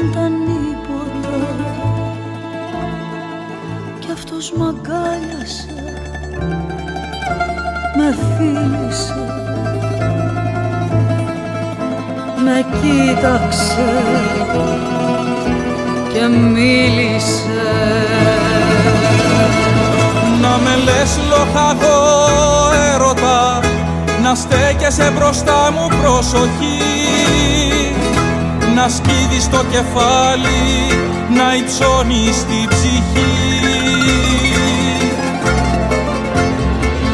ήρθαν τα νύποτα Κι αυτός μ' αγκάλιασε, με φίλησε Με κοίταξε και μίλησε. Να με λες λοχαγό έρωτα Να στέκεσαι μπροστά μου προσοχή Να σκύβεις το κεφάλι Να υψώνεις την ψυχή.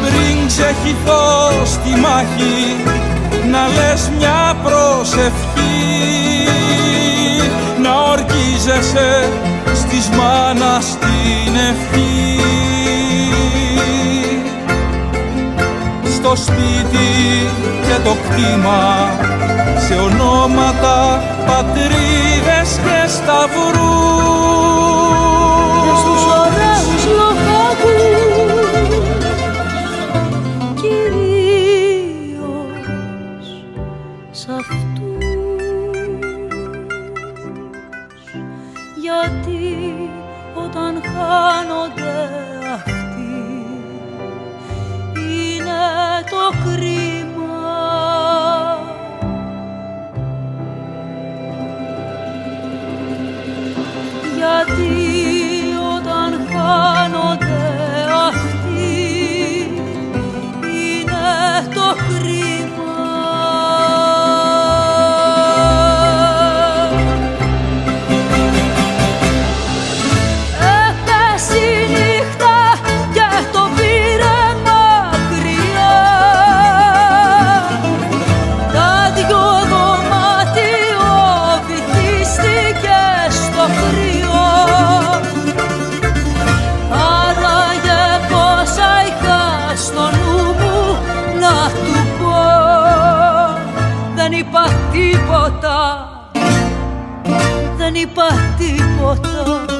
Πριν ξεχυθώ στη μάχη Να λες μια προσευχή. Να ορκίζεσαι στις μάνας την ευχή στο σπίτι και το κτήμα. Σε ονόματα, πατρίδες και σταυρούς. Και στους ωραίους λοχαγούς κυρίως σ' αυτούς. Γιατί όταν χάνονται το κρίμα είπα τίποτα. Δεν είπα τίποτα